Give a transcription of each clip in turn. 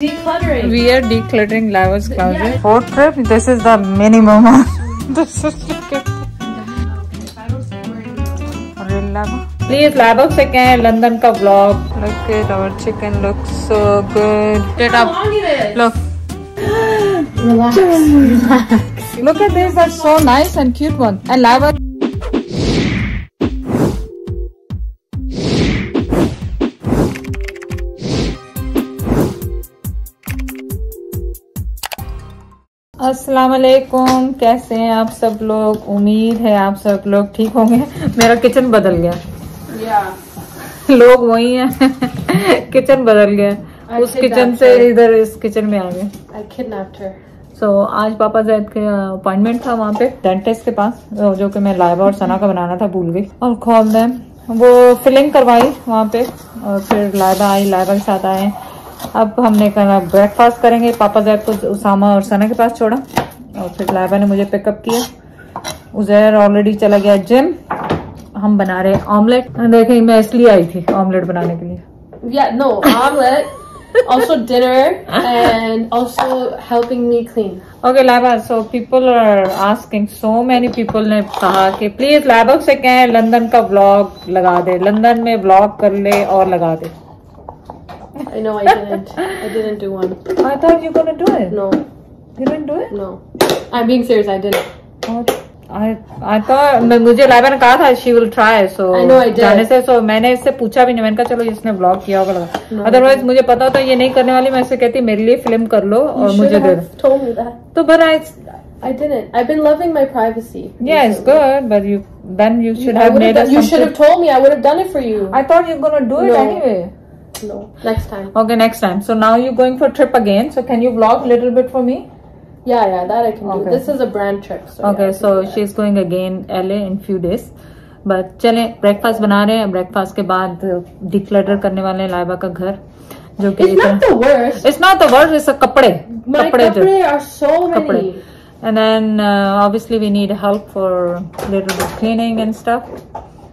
Decluttering. We are decluttering Lava's closet. Yeah. Trip, this is the minimum. this is Real Lava. Please, Lava second, London ka vlog. Look at our chicken, looks so good. Get up. Look. relax, relax. Look at these, that's so nice and cute one. And Lava. अस्सलाम वालेकुम कैसे हैं आप सब लोग? उम्मीद है आप सब लोग ठीक होंगे। मेरा किचन बदल गया. लोग वही हैं। किचन बदल गया। उस किचन से इधर इस किचन में आ गए. सो so, आज पापा जैद के अपॉइंटमेंट था वहाँ पे डेंटिस्ट के पास जो जो कि मैं लाइबा और सना का बनाना था भूल गई। और खोल देम वो फिलिंग करवाई वहाँ पे और फिर लाइबा आई लाइबा के साथ आए। अब हमने कहा ब्रेकफास्ट करेंगे। पापा जैद को उसामा और सना के पास छोड़ा और फिर लाइबा ने मुझे पिकअप किया। उजैर ऑलरेडी चला गया जिम हम बना रहे ऑमलेट देखें मैं इसलिए आई थी ऑमलेट बनाने के लिए। Also dinner and also helping me clean. Many people ने कहा कि प्लीज़ से कहें लंदन का ब्लॉग लगा दे। लंदन में ब्लॉग कर ले और लगा दे। I know I didn't. I didn't do one. I thought you gonna do it No, you didn't do it no. I'm being serious. I didn't. I I thought मुझे लाइबा ने कहा था she will try so I know I did. जाने से सो मैंने इससे पूछा भी नहीं मैंने कहा चलो इसने ब्लॉग किया होगा लगा No. अदरवाइज मुझे पता होता ये नहीं करने वाली मैं इससे कहती मेरे लिए फिल्म कर लो You और should मुझे दे have दो told me that. तो but I I didn't. I've been loving my privacy. yeah it's recently. good but you then you should I have would made have. us You should have something- told me. I would have done it for you. I thought you're gonna do it No. anyway. No, next time. Okay, next time. So now you're going for trip again. So can you vlog a little bit for me? Yeah, yeah, that I can Okay. do. This is a brand trip. So Okay, yeah, so she's going again LA in few days. But चलें breakfast बना रहे हैं breakfast के बाद declutter करने वाले हैं लाइबा का घर जो कि It's not the worst. It's not the word it's कपड़े My कपड़े kapre are so कपड़े many. and then uh, obviously we need help for little bit cleaning and stuff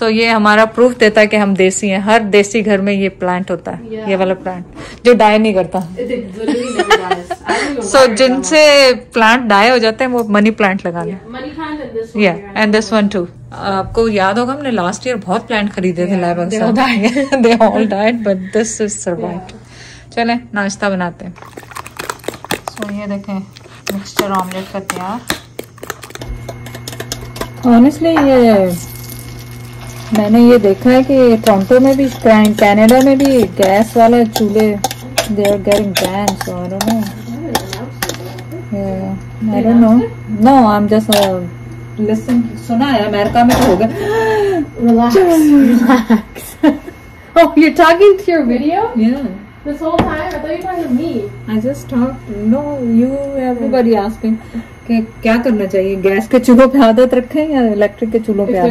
so so, ये हमारा प्रूफ देता है कि हम देसी हैं। हर देसी घर में ये प्लांट होता है। Yeah. ये वाला प्लांट जो डाई नहीं करता। सो that जिनसे प्लांट डाई हो जाते हैं वो मनी प्लांट लगा लें. या एंड दिस वन टू आपको याद होगा हमने लास्ट ईयर बहुत प्लांट खरीदे थे के they all died but this is survive चलें नाश्ता बनाते हैं। सो ये देखें मिक्सचर ऑमलेट का तैयार। ऑनेस्टली ये मैंने ये देखा है कि टोरंटो में भी कैनेडा में भी गैस वाले चूल्हे they are getting ban no no no I listen सुना है अमेरिका में तो हो गया relax oh you are talking to your video या This whole time, I thought you were talking to me. I just talked. No, you. Everybody asking. कि क्या करना चाहिए गैस के चूल्हों पे आदत रखें या इलेक्ट्रिक के चूल्हों पे आदत?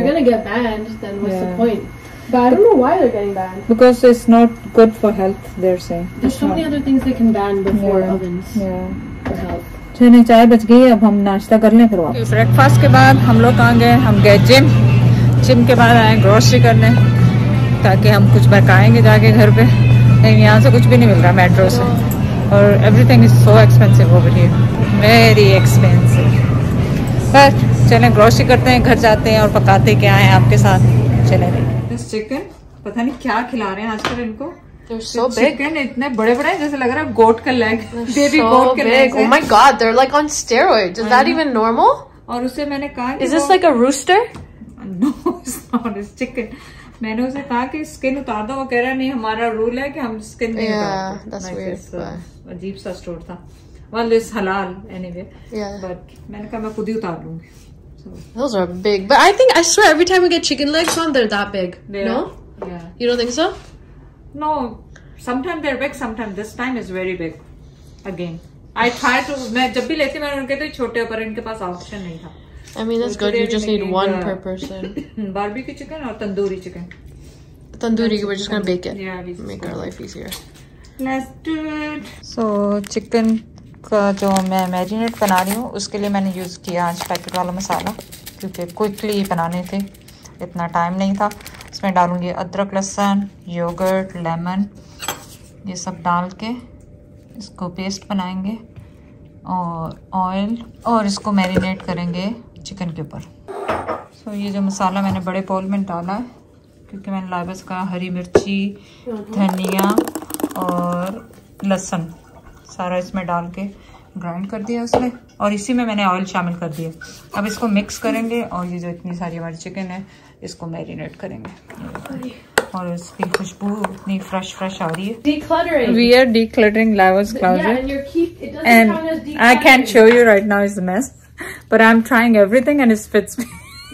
But I don't know why they're getting banned. because it's not good for health they're saying There's so many other things they can ban before Yeah. ovens yeah for health. चलिए चाय बच गई अब हम नाश्ता कर लें फिर वापस ब्रेकफास्ट के बाद हम लोग कहाँ गए हम गए जिम जिम के बाद आए ग्रोसरी करने ताकि हम कुछ बकाएँगे जाके घर पे लेकिन यहाँ से कुछ भी नहीं मिल रहा मेट्रो से और everything is so expensive over here very expensive बस चलें ग्रोसरी करते हैं घर जाते हैं और पकाते क्या हैं आपके साथ चले चिकन पता नहीं क्या खिला रहे हैं आजकल इनको so चिकन इतने बड़े बड़े जैसे लग रहा है गोट का लेग बेबी गोट के. Leg my god, they're like on steroids. Is I that know. even normal? और उसे मैंने कहा कि Is this वो- like a rooster? No, it's not. मैंने उसे कहा कि स्किन उतार दो वो कह रहा नहीं हमारा रूल है कि हम स्किन नहीं उतारते uh, अजीब सा स्टोर था it's halal anyway Yeah. but मैंने कहा मैं खुद ही उतार लूँगी so, Those are big. But I think, I swear, every time we get chicken legs on, they're that big. they no? are- yeah You don't think so? no sometimes they're big sometimes this time is very big again I try to मैं जब भी लेती मैं उनके तो छोटे पर इनके पास ऑप्शन नहीं था I mean, that's So good. You just need one uh, per person. barbecue chicken or tandoori chicken. Tandoori, we're just gonna bake it. Yeah, Make our life easier. Let's do it. So chicken का जो मैं marinate बना रही हूँ उसके लिए मैंने use किया आज पैकेट वाला मसाला क्योंकि क्विकली बनाने थे इतना टाइम नहीं था इसमें डालूँगी अदरक लहसुन योगर्ट लेमन ये सब डाल के इसको पेस्ट बनाएँगे और ऑयल और इसको मैरिनेट करेंगे चिकन के ऊपर सो ये जो मसाला मैंने बड़े बोल में डाला है क्योंकि मैंने लाइबस का हरी मिर्ची धनिया और लहसुन सारा इसमें डाल के ग्राइंड कर दिया उसमें और इसी में मैंने ऑयल शामिल कर दिया अब इसको मिक्स करेंगे और ये जो इतनी सारी हमारी चिकन है इसको मैरिनेट करेंगे और इसकी खुशबू इतनी फ्रेश फ्रेश आ रही है we are the Lava's yeah, closet. and your keep. It doesn't and count as decluttering. I can't show you right now it's a mess. But I'm trying everything and it fits me.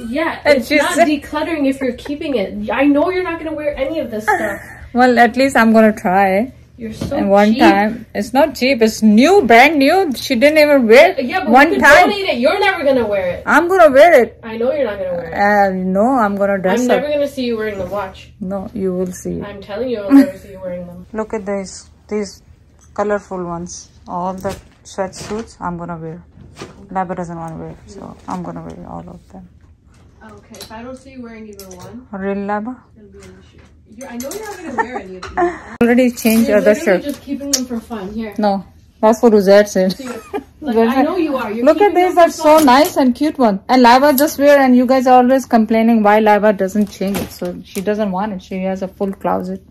Yeah, And it's she not said- decluttering if you're keeping it. I know you're not gonna wear any of this stuff. well, at least I'm gonna try. You're so and one cheap. time, it's not cheap. It's new, brand new. She didn't even wear it. Yeah, but one we could time. donate it. You're never gonna wear it. I'm gonna wear it. I know you're not gonna wear it. Uh, no, I'm gonna dress I'm up. never gonna see you wearing the Watch. No, you will see. I'm telling you, I'll never see you wearing them. Look at these, these colorful ones. All the sweatsuits I'm gonna wear. Laba doesn't want to wear, it, so I'm gonna wear all of them. Okay, if I don't see you wearing even one, Real Laba? it'll be an issue. You're, I know you're not gonna wear any of these. Already changed You're other shirt. just keeping them for fun. Here. No, that's what Uzair said. Like, I know you are. You're Look at these, are so nice and cute one. And Lava just wear and you guys are always complaining why Lava doesn't change it. So she doesn't want it. She has a full closet.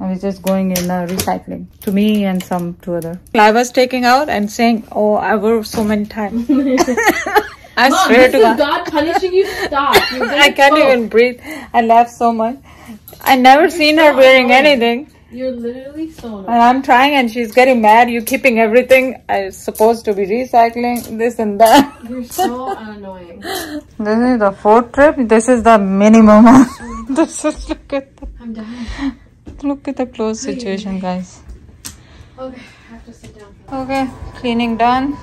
And it's just going in uh, recycling to me and some to other. i was taking out and saying, oh, I wore so many times. I Mom, swear to is God. God punishing you. Stop. I can't even breathe. I laugh so much. I never seen her wearing annoying. anything. You're literally so annoying. And I'm trying and she's getting mad. You're keeping everything. I'm supposed to be recycling this and that. You're so annoying. This is the fourth trip. This is the minimum. this is look at the, I'm dying. Look at the clothes situation, guys. Okay, I have to sit down. Okay, cleaning done.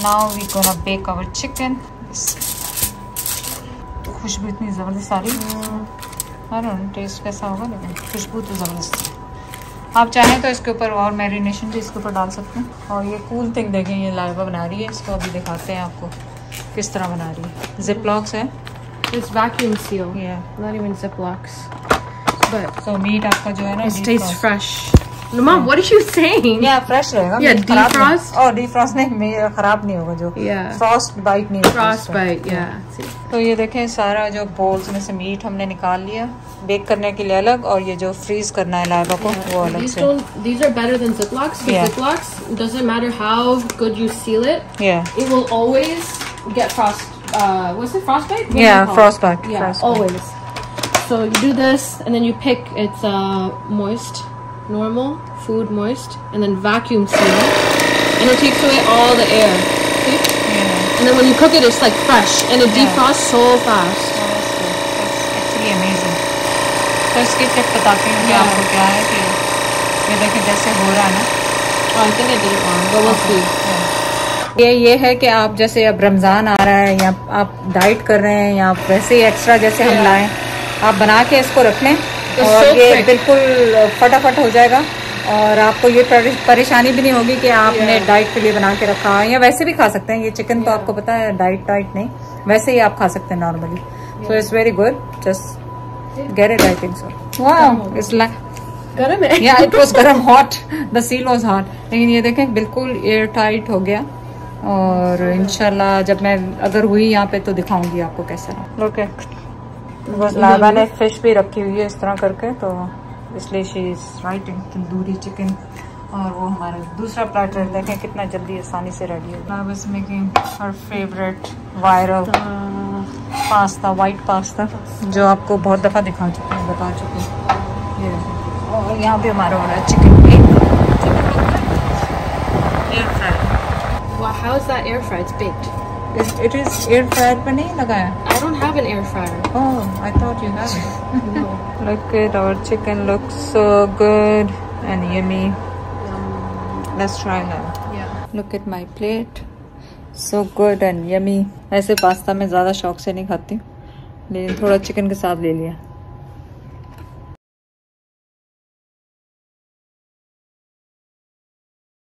Now we gonna bake our chicken. खुशबू इतनी ज़बरदस्त आ रही है test कैसा होगा लेकिन खुशबू तो ज़बरदस्त है आप चाहें तो इसके ऊपर और मैरिनेशन भी इसके ऊपर डाल सकते हैं और ये कूल थिंग देखें ये लाइबा बना रही है इसको अभी दिखाते हैं आपको किस तरह बना रही है जिप लॉक्स है It's vacuum seal, ये not even Ziplocs. But so meat आपका जो है ना it tastes fresh. No, Mom, what are you saying? या फ्रेश रहेगा Yeah, meat खराब नहीं- defrost? और defrost नहीं meat खराब नहीं होगा जो Yeah. फ्रॉस्ट बाइट नहीं होगा उससे। Frostbite, yeah. तो ये देखें सारा जो बोल्स में से मीट हमने निकाल लिया बेक करने के लिए अलग और ये जो फ्रीज करना है लाइबा को वो अलग These से. These are better than Ziplocs. Because Yeah. Ziplocs doesn't matter how good you seal it, या it will always get frost. Uh, what's it? Frostbite? What Yeah, frostbite, Yeah, frostbite. always. So you do this, and then you pick it's uh, moist, normal, food moist, and then vacuum seal, and it takes away all the air. See? And then when you cook it, it's like fresh, and it Yeah. defrosts so fast. Actually amazing तो इसकी tip बताती हूँ कि Yeah. आपको क्या है कि ये देखें जैसे हो रहा है ना Oh, I think I did it wrong, but we'll see. ये ये है कि आप जैसे अब रमज़ान आ रहा है या आप डाइट कर रहे हैं या आप वैसे ही एक्स्ट्रा जैसे हम लाएं आप बना के इसको रख लें It's और ये. बिल्कुल फटाफट हो जाएगा और आपको ये परेशानी भी नहीं होगी कि आपने. डाइट के लिए बना के रखा या वैसे भी खा सकते हैं। ये चिकन तो आपको पता है डाइट डाइट नहीं। वैसे ही आप खा सकते हैं normally. So it's very good just get it I think so wow it's like a minute. Yeah it was गरम hot the seal was hot लेकिन ये देखें बिल्कुल एयर टाइट हो गया। और इनशाला जब मैं अगर हुई यहाँ पे तो दिखाऊँगी आपको कैसा ओके बस लाबा ने फ़िश भी रखी हुई है इस तरह करके तो इसलिए she is writing tandoori chicken और वो हमारा दूसरा प्लेटर देखें कितना जल्दी आसानी से रेडी हो। गया बस making her favourite viral pasta white pasta जो आपको बहुत दफ़ा दिखा चुके हैं बता चुके हैं। और यहाँ पे हमारा हो रहा है chicken air fry Wow, how is that air fried? It's baked. It is air fryer पे नहीं लगाया I don't have an air fryer. Oh, I thought you had it. No. Look at our chicken looks so good and yummy. Let's try now. Yeah. Look at my plate. So good and yummy. ऐसे pasta में ज़्यादा शौक से नहीं खाती लेकिन थोड़ा chicken के साथ ले लिया